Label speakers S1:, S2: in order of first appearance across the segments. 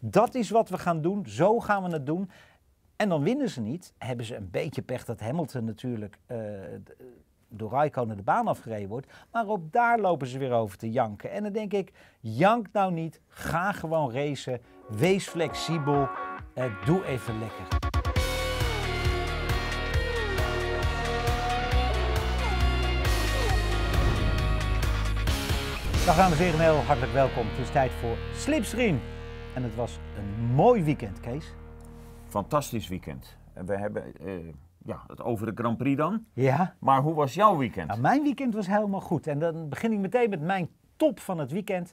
S1: Dat is wat we gaan doen. Zo gaan we het doen. En dan winnen ze niet. Hebben ze een beetje pech dat Hamilton natuurlijk uh, door Raikkonen de baan afgereden wordt. Maar ook daar lopen ze weer over te janken. En dan denk ik, jank nou niet. Ga gewoon racen. Wees flexibel. Uh, doe even lekker. Dag dames en heren, heel hartelijk welkom. Het is tijd voor Slipstream. En het was een mooi weekend, Kees.
S2: Fantastisch weekend. We hebben uh, ja, het over de Grand Prix dan.
S1: Ja.
S2: Maar hoe was jouw weekend?
S1: Nou, mijn weekend was helemaal goed. En dan begin ik meteen met mijn top van het weekend.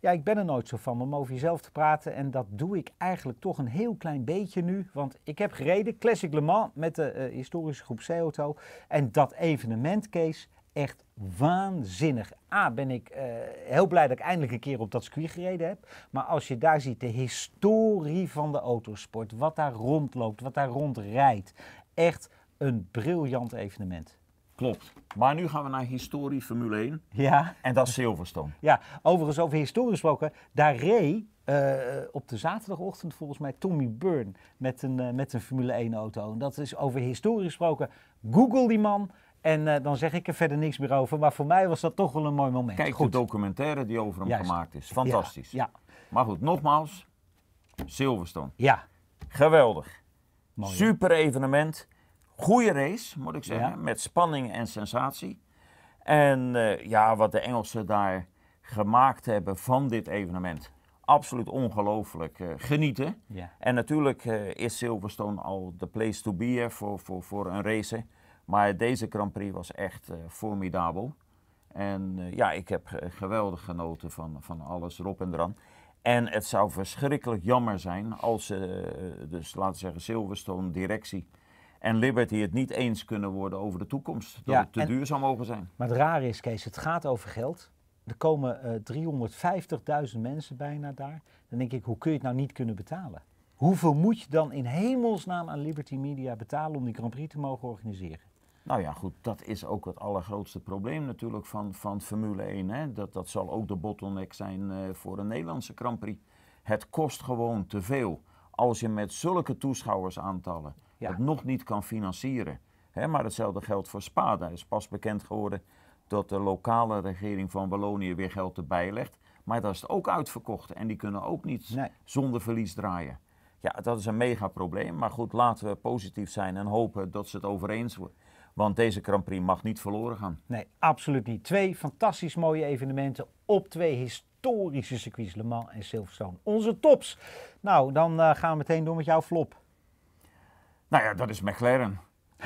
S1: Ja, ik ben er nooit zo van om over jezelf te praten. En dat doe ik eigenlijk toch een heel klein beetje nu. Want ik heb gereden Classic Le Mans met de uh, historische groep C-auto. En dat evenement, Kees, echt waanzinnig. A, ben ik uh, heel blij dat ik eindelijk een keer op dat circuit gereden heb. Maar als je daar ziet de historie van de autosport, wat daar rondloopt, wat daar rondrijdt. Echt een briljant evenement.
S2: Klopt. Maar nu gaan we naar historie Formule 1.
S1: Ja.
S2: En dat is Silverstone.
S1: Ja, overigens over historie gesproken. Daar reed uh, op de zaterdagochtend volgens mij Tommy Byrne met een, uh, met een Formule 1 auto. En dat is over historie gesproken. Google die man. En uh, dan zeg ik er verder niks meer over. Maar voor mij was dat toch wel een mooi moment.
S2: Kijk
S1: goed.
S2: de documentaire die over hem
S1: Juist.
S2: gemaakt is. Fantastisch.
S1: Ja,
S2: Maar goed, nogmaals. Silverstone.
S1: ja.
S2: Geweldig.
S1: Mooi?
S2: Super evenement. Goeie race, moet ik zeggen.
S1: Ja.
S2: Met spanning en sensatie. En eh, ja, wat de Engelsen daar gemaakt hebben van dit evenement. Absoluut ongelooflijk. eh, genieten.
S1: Ja.
S2: En natuurlijk eh, is Silverstone al de place to be hè, voor, voor, voor een race. Maar deze Grand Prix was echt eh, formidabel. En eh, ja, ik heb geweldig genoten van, van alles erop en eraan. En het zou verschrikkelijk jammer zijn als, eh, dus laten we zeggen, Silverstone, directie en Liberty het niet eens kunnen worden over de toekomst. Dat
S1: Ja,
S2: het te
S1: en-
S2: duur zou mogen zijn.
S1: Maar het rare is, Kees, het gaat over geld. Er komen eh 350.000 mensen bijna daar. Dan denk ik, hoe kun je het nou niet kunnen betalen? Hoeveel moet je dan in hemelsnaam aan Liberty Media betalen om die Grand Prix te mogen organiseren?
S2: Nou ja, goed, dat is ook het allergrootste probleem natuurlijk van, van Formule 1. Hè? Dat, dat zal ook de bottleneck zijn eh, voor een Nederlandse Grand Prix. Het kost gewoon te veel als je met zulke toeschouwersaantallen
S1: Ja.
S2: het nog niet kan financieren. Hè? Maar hetzelfde geldt voor Spa. Daar is pas bekend geworden dat de lokale regering van Wallonië weer geld erbij legt. Maar dat is ook uitverkocht en die kunnen ook niet
S1: Nee.
S2: zonder verlies draaien. Ja, dat is een mega probleem. Maar goed, laten we positief zijn en hopen dat ze het over eens worden. Want deze Grand Prix mag niet verloren gaan.
S1: Nee, absoluut niet. Twee fantastisch mooie evenementen op twee historische circuits, Le Mans en Silverstone. Onze tops. Nou, dan eh, gaan we meteen door met jouw flop.
S2: Nou ja, dat is McLaren.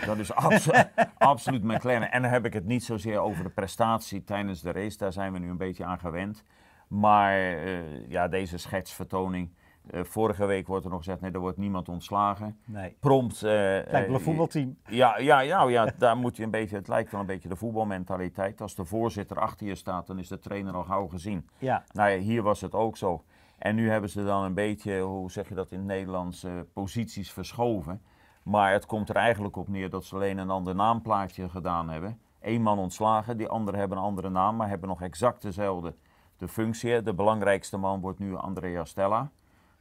S2: Dat is abso- absoluut McLaren. En dan heb ik het niet zozeer over de prestatie tijdens de race. Daar zijn we nu een beetje aan gewend. Maar eh, ja, deze schetsvertoning. Eh, vorige week wordt er nog gezegd, nee, er wordt niemand ontslagen.
S1: Nee,
S2: Prompt.
S1: lijkt wel een
S2: eh,
S1: voetbalteam.
S2: Ja, ja, ja, ja, daar moet je een beetje, het lijkt wel een beetje de voetbalmentaliteit. Als de voorzitter achter je staat, dan is de trainer al gauw gezien.
S1: Ja,
S2: Nou ja, hier was het ook zo. En nu hebben ze dan een beetje, hoe zeg je dat in het Nederlands, posities verschoven. Maar het komt er eigenlijk op neer dat ze alleen een ander naamplaatje gedaan hebben. Eén man ontslagen, die anderen hebben een andere naam, maar hebben nog exact dezelfde de functie. De belangrijkste man wordt nu Andrea Stella.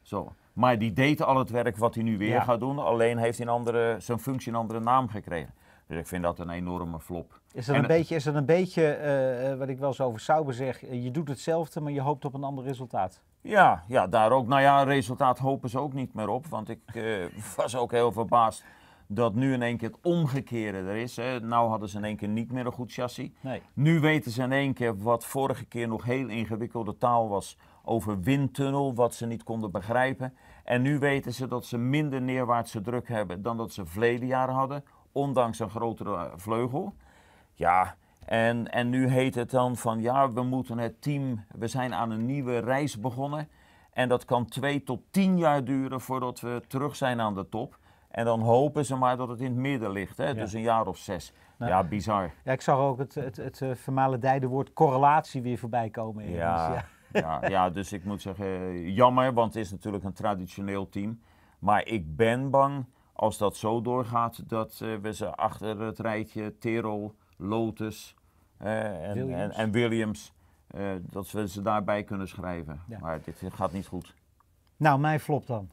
S2: Zo. Maar die deed al het werk wat hij nu weer
S1: Ja.
S2: gaat doen, alleen heeft hij een andere, zijn functie een andere naam gekregen. Dus ik vind dat een enorme flop.
S1: is dat
S2: En-
S1: een beetje, is dat een beetje eh, eh, wat ik wel eens over Sauber zeg, eh, je doet hetzelfde, maar je hoopt op een ander resultaat.
S2: Ja, ja, daar ook. Nou ja, resultaat hopen ze ook niet meer op. Want ik was ook heel verbaasd dat nu in één keer het omgekeerde er is. Hè. Nou hadden ze in één keer niet meer een goed chassis.
S1: Nee.
S2: Nu weten ze in één keer wat vorige keer nog heel ingewikkelde taal was over windtunnel, wat ze niet konden begrijpen. En nu weten ze dat ze minder neerwaartse druk hebben dan dat ze verleden jaar hadden, ondanks een grotere eh, vleugel. Ja, en, en nu heet het dan van ja, we moeten het team, we zijn aan een nieuwe reis begonnen. En dat kan twee tot tien jaar duren voordat we terug zijn aan de top. En dan hopen ze maar dat het in het midden ligt, hè? dus een jaar of zes.
S1: Nou,
S2: ja, bizar.
S1: Ja, ik zag ook het, het, het, eh, vermalendijde woord correlatie weer voorbij komen.
S2: Ja,
S1: Dus
S2: ja. Ja, dus ik moet zeggen, jammer, want het is natuurlijk een traditioneel team. Maar ik ben bang, als dat zo doorgaat, dat eh, we ze achter het rijtje Terol, Lotus eh, en,
S1: Williams.
S2: en, en Williams, eh, dat we ze daarbij kunnen schrijven.
S1: Ja.
S2: Maar dit gaat niet goed.
S1: Nou, mijn flop dan.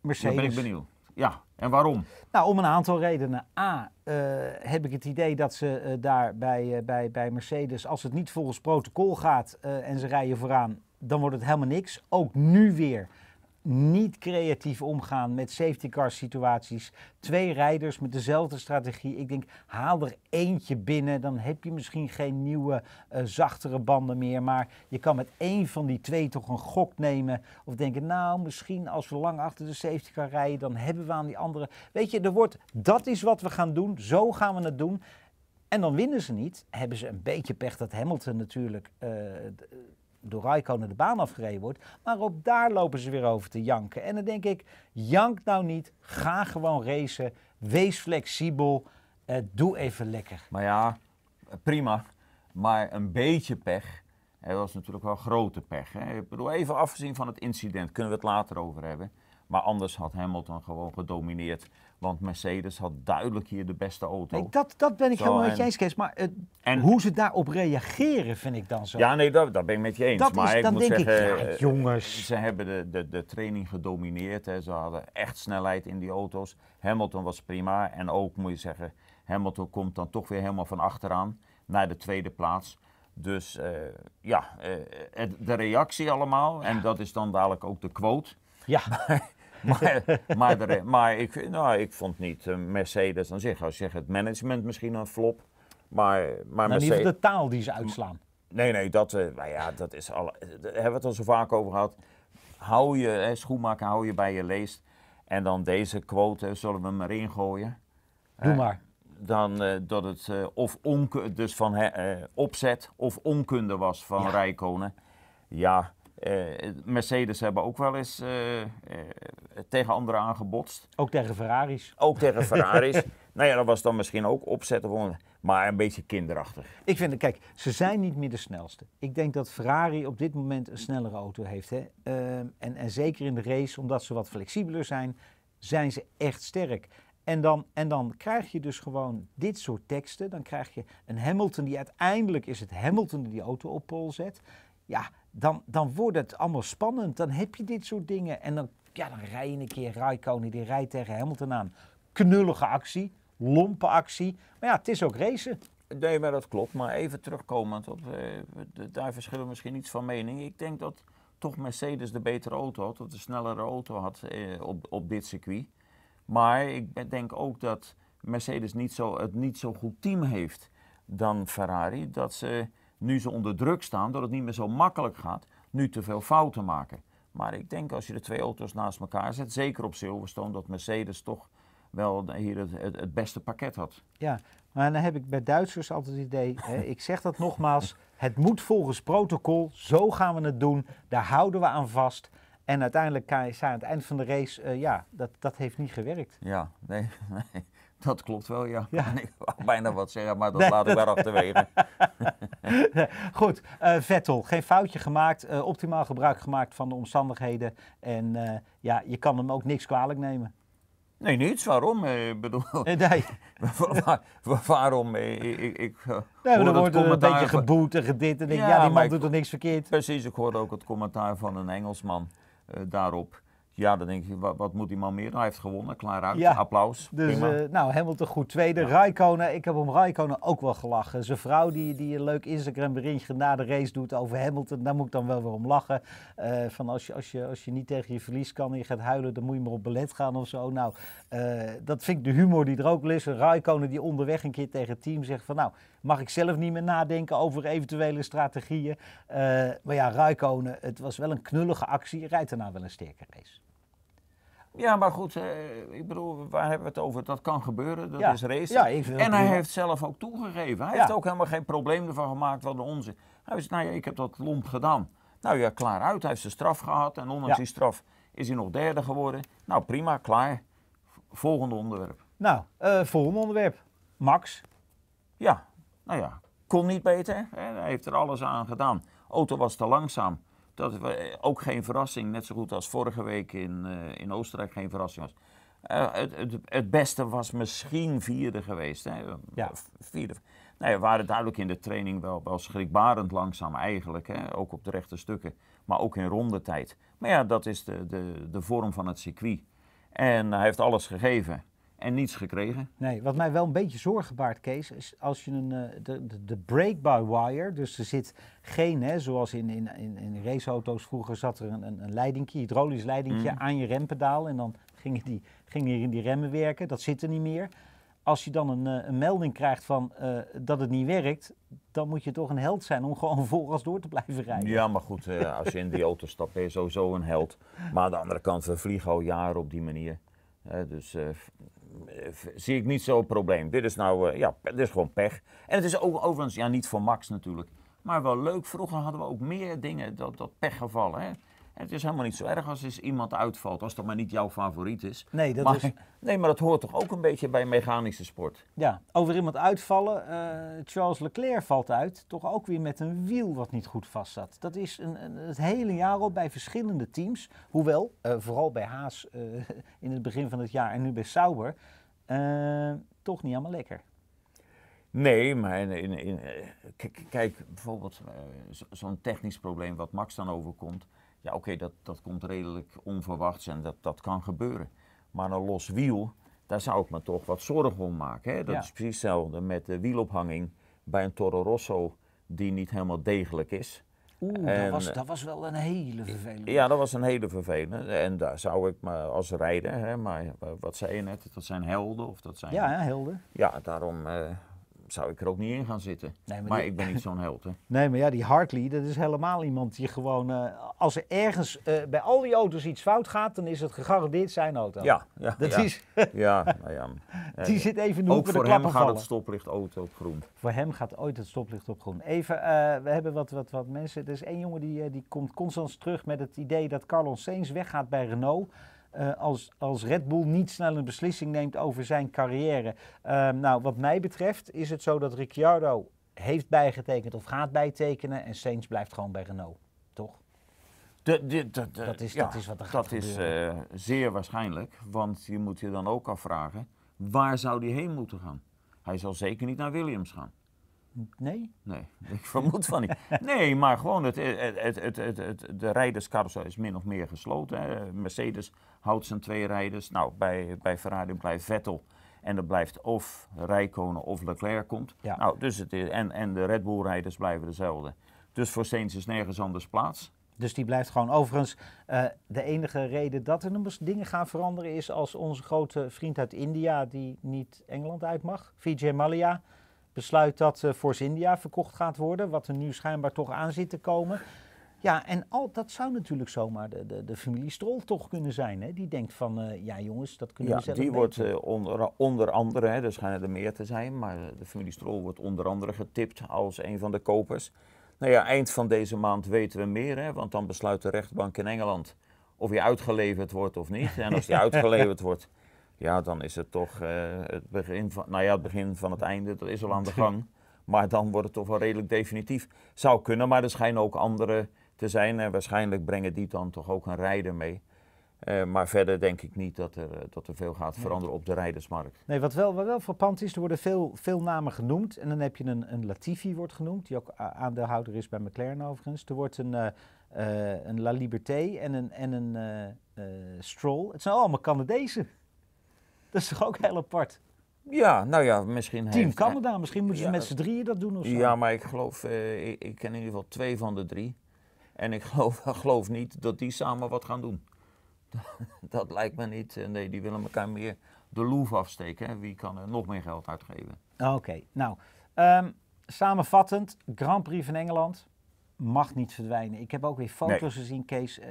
S1: Mercedes.
S2: Dan ben ik benieuwd. Ja, en waarom?
S1: Nou, om een aantal redenen. A, uh, heb ik het idee dat ze uh, daar bij, uh, bij, bij Mercedes, als het niet volgens protocol gaat en ze rijden vooraan, dan wordt het helemaal niks. Ook nu weer niet creatief omgaan met safety car situaties. Twee rijders met dezelfde strategie. Ik denk, haal er eentje binnen. Dan heb je misschien geen nieuwe, uh, zachtere banden meer. Maar je kan met één van die twee toch een gok nemen. Of denken, nou, misschien als we lang achter de safety car rijden, dan hebben we aan die andere. Weet je, er wordt, dat is wat we gaan doen. Zo gaan we het doen. En dan winnen ze niet. Hebben ze een beetje pech dat Hamilton natuurlijk. Uh, door Raikkonen de baan afgereden wordt. Maar op daar lopen ze weer over te janken. En dan denk ik, jank nou niet. Ga gewoon racen. Wees flexibel. Uh, doe even lekker.
S2: Maar ja, prima. Maar een beetje pech. Dat was natuurlijk wel grote pech. Hè? Ik bedoel, even afgezien van het incident, kunnen we het later over hebben. Maar anders had Hamilton gewoon gedomineerd. Want Mercedes had duidelijk hier de beste auto.
S1: Nee, dat, dat ben ik zo, helemaal met je eens, Kees. Maar het, en, hoe ze daarop reageren, vind ik dan zo.
S2: Ja, nee, dat, dat ben ik met je eens.
S1: Dat
S2: maar
S1: is,
S2: ik
S1: dan
S2: moet
S1: denk
S2: zeggen,
S1: ik, ja, jongens.
S2: Ze hebben de, de, de training gedomineerd. Hè. Ze hadden echt snelheid in die auto's. Hamilton was prima. En ook, moet je zeggen, Hamilton komt dan toch weer helemaal van achteraan naar de tweede plaats. Dus uh, ja, uh, de reactie allemaal. En dat is dan dadelijk ook de quote.
S1: Ja.
S2: maar, maar, de, maar ik, nou, ik vond niet Mercedes aan zich. Als je zegt het management misschien een flop. Maar, maar
S1: nou,
S2: Mercedes,
S1: niet de taal die ze uitslaan.
S2: Nee, nee, dat, uh, nou ja, dat is al. Daar hebben we het al zo vaak over gehad. Hou je, hè, schoenmaker, hou je bij je leest. En dan deze quote zullen we hem erin gooien.
S1: Doe maar.
S2: Dan uh, dat het of onkunde, dus van opzet of onkunde was van ja. Rijkonen. Ja, uh, Mercedes hebben ook wel eens uh, uh, tegen anderen aangebotst.
S1: Ook tegen Ferraris.
S2: Ook tegen Ferraris. nou ja, dat was dan misschien ook opzetten, maar een beetje kinderachtig.
S1: Ik vind, kijk, ze zijn niet meer de snelste. Ik denk dat Ferrari op dit moment een snellere auto heeft. Hè? en, en zeker in de race, omdat ze wat flexibeler zijn, zijn ze echt sterk. En dan, en dan krijg je dus gewoon dit soort teksten. Dan krijg je een Hamilton die uiteindelijk is het Hamilton die die auto op pol zet. Ja, dan, dan wordt het allemaal spannend. Dan heb je dit soort dingen. En dan, ja, dan rij je een keer Raikkonen, die rijdt tegen Hamilton aan. Knullige actie, lompe actie. Maar ja, het is ook racen.
S2: Nee, maar dat klopt. Maar even terugkomend op, uh, daar verschillen we misschien iets van mening. Ik denk dat toch Mercedes de betere auto had, of de snellere auto had eh, op, op dit circuit. Maar ik denk ook dat Mercedes niet zo, het niet zo goed team heeft dan Ferrari. Dat ze nu ze onder druk staan, dat het niet meer zo makkelijk gaat, nu te veel fouten maken. Maar ik denk als je de twee auto's naast elkaar zet, zeker op Silverstone, dat Mercedes toch wel hier het, het, het beste pakket had.
S1: Ja, maar dan heb ik bij Duitsers altijd het idee, hè, ik zeg dat nogmaals, het moet volgens protocol, zo gaan we het doen, daar houden we aan vast. En uiteindelijk zijn aan het eind van de race, uh, ja, dat, dat heeft niet gewerkt.
S2: Ja, nee, nee. Dat klopt wel, ja. ja. Ik wou bijna wat zeggen, maar dat nee, laat ik maar achterwege.
S1: Goed, uh, Vettel, geen foutje gemaakt, uh, optimaal gebruik gemaakt van de omstandigheden. En uh, ja, je kan hem ook niks kwalijk nemen.
S2: Nee, niets. Waarom? Ik bedoel,
S1: nee.
S2: waar, waarom? Ik, ik, ik
S1: nee, dan wordt er een beetje geboet en gedit. En denk, ja, ja, die man doet toch niks verkeerd?
S2: Precies, ik hoorde ook het commentaar van een Engelsman daarop. Ja, dan denk je, wat, wat, moet die man meer? Hij heeft gewonnen, klaar uit. Ja, Applaus.
S1: Dus uh, nou, Hamilton goed tweede. Ja. Raikkonen, ik heb om Raikkonen ook wel gelachen. Zijn vrouw die, die een leuk Instagram berichtje na de race doet over Hamilton, daar moet ik dan wel weer om lachen. Uh, van als je, als, je, als je niet tegen je verlies kan en je gaat huilen, dan moet je maar op ballet gaan of zo. Nou, uh, dat vind ik de humor die er ook is. Raikkonen die onderweg een keer tegen het team zegt van nou, mag ik zelf niet meer nadenken over eventuele strategieën. maar ja, Raikkonen, het was wel een knullige actie. Rijdt daarna wel een sterke race.
S2: Ja, maar goed, eh, ik bedoel, waar hebben we het over? Dat kan gebeuren, dat
S1: ja.
S2: is race.
S1: Ja,
S2: en hij heeft zelf ook toegegeven. Hij ja. heeft ook helemaal geen probleem ervan gemaakt wat de onze. Hij zei, nou ja, ik heb dat lomp gedaan. Nou ja, klaar uit. Hij heeft zijn straf gehad en ondanks die straf is hij nog derde geworden. Nou prima, klaar. Volgende onderwerp.
S1: Nou, uh, volgende onderwerp. Max.
S2: Ja, nou ja, kon niet beter. Hè? Hij heeft er alles aan gedaan. Auto was te langzaam dat ook geen verrassing, net zo goed als vorige week in, uh, in Oostenrijk geen verrassing was. Uh, het, het, het, beste was misschien vierde geweest. Hè?
S1: Ja.
S2: Vierde. Nee, we waren duidelijk in de training wel, wel schrikbarend langzaam eigenlijk. Hè? Ook op de rechte stukken. maar ook in rondetijd. Maar ja, dat is de, de, de vorm van het circuit. En hij heeft alles gegeven en niets gekregen.
S1: Nee, wat mij wel een beetje zorgen baart, Kees, is als je een, eh, de, de, de brake-by-wire, dus er zit geen, hè, zoals in, in, in, in raceauto's vroeger zat er een, een, een leidingje, hydraulisch leidingje
S2: Mm.
S1: aan je rempedaal en dan gingen die, gingen die remmen werken. Dat zit er niet meer. Als je dan een, eh, een melding krijgt van eh, dat het niet werkt, dan moet je toch een held zijn om gewoon volgas door te blijven rijden.
S2: Ja, maar goed, als je in die auto stapt, ben je sowieso een held. Maar aan de andere kant, we vliegen al jaren op die manier. Dus zie ik niet zo'n probleem. Dit is nou, eh, ja, dit is gewoon pech. En het is ook overigens, ja, niet voor Max natuurlijk. Maar wel leuk, vroeger hadden we ook meer dingen, dat, dat pechgevallen. Hè? Het is helemaal niet zo erg als iemand uitvalt, als dat maar niet jouw favoriet is.
S1: Nee, dat
S2: maar,
S1: is,
S2: nee, maar dat hoort toch ook een beetje bij mechanische sport.
S1: ja, over iemand uitvallen. eh, Charles Leclerc valt uit, toch ook weer met een wiel wat niet goed vast zat. Dat is een, een- het hele jaar al bij verschillende teams. Hoewel, eh, vooral bij Haas eh, in het begin van het jaar en nu bij Sauber, toch niet allemaal lekker.
S2: Nee, maar in, in, in, k- kijk, bijvoorbeeld zo- zo'n technisch probleem wat Max dan overkomt. Ja, oké, dat, dat komt redelijk onverwachts en dat, dat kan gebeuren. Maar een los wiel, daar zou ik me toch wat zorgen om maken. Hè? Dat
S1: Ja.
S2: is precies hetzelfde met de wielophanging bij een Toro Rosso die niet helemaal degelijk is.
S1: Oeh, dat was,
S2: eh,
S1: dat was wel een hele vervelende.
S2: Ja, dat was een hele vervelende. En daar zou ik me als rijder, hè, maar eh, wat zei je net, dat zijn helden of dat zijn...
S1: ja, helder.
S2: Ja, daarom eh, zou ik er ook niet in gaan zitten.
S1: Nee, maar
S2: Maar
S1: die-
S2: ik ben niet zo'n held, hè.
S1: Nee, maar ja, die Hartley, dat is helemaal iemand die gewoon... eh, als er ergens eh, bij al die auto's iets fout gaat, dan is het gegarandeerd zijn auto.
S2: Ja, ja,
S1: Dat
S2: ja.
S1: is,
S2: ja, nou ja. Eh,
S1: die zit even in
S2: ook
S1: de
S2: voor hem gaat
S1: vallen.
S2: het stoplicht auto op groen.
S1: Voor hem gaat ooit het stoplicht op groen. Even, eh, we hebben wat, wat, wat mensen. Er is één jongen die, die komt constant terug met het idee dat Carlos Sainz weggaat bij Renault. Eh, als, als Red Bull niet snel een beslissing neemt over zijn carrière. Eh, nou, wat mij betreft is het zo dat Ricciardo heeft bijgetekend of gaat bijtekenen. En Sainz blijft gewoon bij Renault. Toch?
S2: De, de, de- de-
S1: Dat is-
S2: ja,
S1: dat is wat er gaat
S2: Dat is eh, zeer waarschijnlijk, want je moet je dan ook afvragen, waar zou hij heen moeten gaan? Hij zal zeker niet naar Williams gaan.
S1: Nee?
S2: Nee, ik vermoed van niet. Nee, maar gewoon het, het, het, het, de rijderscarousel is min of meer gesloten. hè. Mercedes houdt zijn twee rijders. Nou, bij, bij Ferrari blijft Vettel. En er blijft of Rijkonen of Leclerc komt.
S1: Ja.
S2: Nou, dus het is, en, en de Red Bull rijders blijven dezelfde. Dus voor Sainz is nergens anders plaats.
S1: Dus die blijft gewoon. Overigens, eh, de enige reden dat er nog eens dingen gaan veranderen is als onze grote vriend uit India, die niet Engeland uit mag, Vijay Mallya, besluit dat eh, Force India verkocht gaat worden, wat er nu schijnbaar toch aan zit te komen. Ja, en al, dat zou natuurlijk zomaar de, de, de familie Stroll toch kunnen zijn. Hè? Die denkt van, eh, ja jongens, dat kunnen
S2: Ja,
S1: we zelf
S2: die wordt eh, onder, onder andere, hè, er schijnen er meer te zijn, maar de familie Stroll wordt onder andere getipt als een van de kopers. Nou ja, eind van deze maand weten we meer, hè, want dan besluit de rechtbank in Engeland of hij uitgeleverd wordt of niet. En als hij uitgeleverd wordt, ja, dan is het toch eh, het, begin van, nou ja, het begin van het einde, dat is al aan de gang. Maar dan wordt het toch wel redelijk definitief. Zou kunnen, maar er schijnen ook andere te zijn. En waarschijnlijk brengen die dan toch ook een rijder mee. Eh, maar verder denk ik niet dat er, dat er veel gaat veranderen op de rijdersmarkt.
S1: Nee, wat wel, wat wel frappant is, er worden veel, veel namen genoemd. En dan heb je een, een Latifi wordt genoemd, die ook aandeelhouder is bij McLaren overigens. Er wordt een, eh, een La Liberté en een, en een Stroll. Het zijn allemaal Canadezen. Dat is toch ook heel apart.
S2: Ja, nou ja, misschien
S1: Team
S2: heeft...
S1: Canada, misschien moeten ze
S2: ja,
S1: met z'n drieën dat doen of zo.
S2: Ja, maar ik geloof, eh, ik, ik ken in ieder geval twee van de drie. En ik geloof, geloof niet dat die samen wat gaan doen. dat lijkt me niet. Eh, Nee, die willen elkaar meer de loef afsteken. Hè. Wie kan er nog meer geld uitgeven?
S1: Oké, nou, ehm, samenvattend, Grand Prix van Engeland mag niet verdwijnen. Ik heb ook weer foto's
S2: Nee.
S1: gezien, Kees. eh,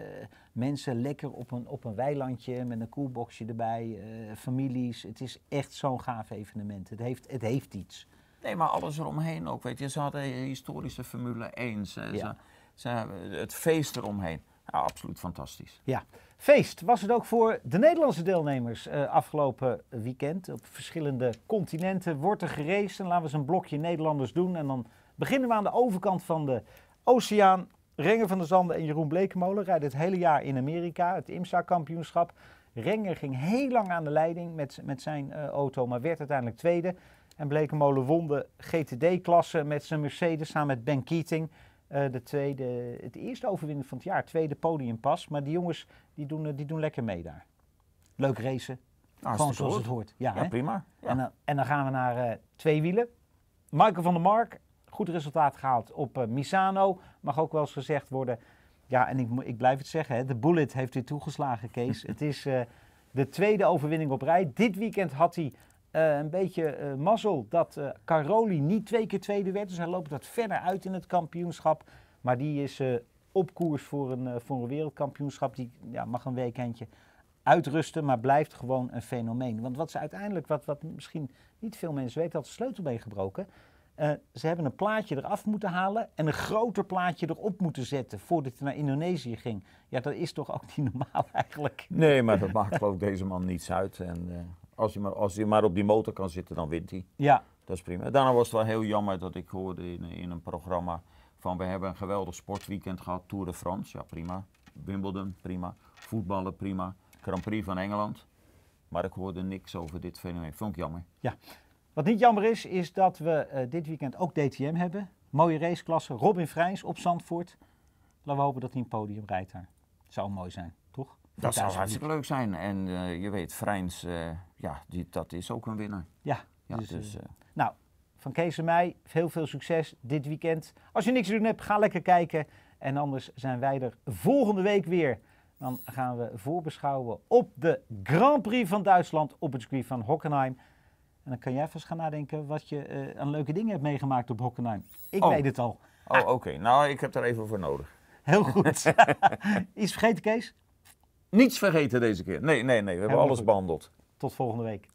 S1: mensen lekker op een, op een weilandje met een koelboxje erbij, eh, families. Het is echt zo'n gaaf evenement. Het heeft, het heeft iets.
S2: Nee, maar alles eromheen ook. Weet je, ze hadden historische Formule 1. Ze,
S1: Ja.
S2: ze, ze hebben het feest eromheen. Ja, absoluut fantastisch.
S1: Ja, feest was het ook voor de Nederlandse deelnemers eh, afgelopen weekend. Op verschillende continenten wordt er geraced. En laten we eens een blokje Nederlanders doen. En dan beginnen we aan de overkant van de oceaan. Renger van der Zanden en Jeroen Blekemolen rijden het hele jaar in Amerika, het IMSA-kampioenschap. Renger ging heel lang aan de leiding met, met zijn eh, auto, maar werd uiteindelijk tweede. En Blekemolen won de GTD-klasse met zijn Mercedes samen met Ben Keating. Eh, de tweede, het eerste overwinning van het jaar, tweede podium pas. Maar die jongens die doen, eh, die doen lekker mee daar. Leuk racen, gewoon zoals het hoort. Ja,
S2: prima. Ja.
S1: En, dan, en dan gaan we naar twee wielen. Michael van der Mark, goed resultaat gehaald op eh, Misano. Mag ook wel eens gezegd worden. Ja, en ik, ik blijf het zeggen, hè, de Bullet heeft weer toegeslagen, Kees. het is eh, de tweede overwinning op rij. Dit weekend had hij eh, een beetje mazzel dat Caroli niet twee keer tweede werd. Dus hij loopt dat verder uit in het kampioenschap. Maar die is op koers voor een, voor een wereldkampioenschap. Die ja, mag een weekendje uitrusten, maar blijft gewoon een fenomeen. Want wat ze uiteindelijk, wat, wat misschien niet veel mensen weten, had de sleutelbeen gebroken. Eh, ze hebben een plaatje eraf moeten halen en een groter plaatje erop moeten zetten voordat hij naar Indonesië ging. Ja, dat is toch ook niet normaal eigenlijk.
S2: Nee, maar dat maakt geloof ik deze man niets uit. En eh, als, hij maar, als hij maar op die motor kan zitten, dan wint hij.
S1: Ja,
S2: Dat is prima. Daarna was het wel heel jammer dat ik hoorde in, in een programma van we hebben een geweldig sportweekend gehad. Tour de France, ja prima. Wimbledon, prima. Voetballen, prima. Grand Prix van Engeland. Maar ik hoorde niks over dit fenomeen. Vond ik jammer.
S1: Wat niet jammer is, is dat we eh, dit weekend ook DTM hebben. Mooie raceklasse. Robin Vrijns op Zandvoort. Laten we hopen dat hij een podium rijdt daar. Zou mooi zijn, toch?
S2: Dat zou hartstikke leuk zijn. En eh, je weet, Vrijns, eh, ja, die, dat is ook een winnaar.
S1: Ja,
S2: Ja,
S1: dus,
S2: dus,
S1: nou, van Kees en mij, heel veel succes dit weekend. Als je niks te doen hebt, ga lekker kijken. En anders zijn wij er volgende week weer. Dan gaan we voorbeschouwen op de Grand Prix van Duitsland op het circuit van Hockenheim. En dan kan jij vast gaan nadenken wat je eh, aan leuke dingen hebt meegemaakt op Hockenheim. Ik
S2: Oh.
S1: weet het al.
S2: Oh, oké. Nou, ik heb er even voor nodig.
S1: Heel goed. Iets vergeten, Kees?
S2: Niets vergeten deze keer. Nee, nee, nee. We hebben alles
S1: goed.
S2: behandeld.
S1: Tot volgende week.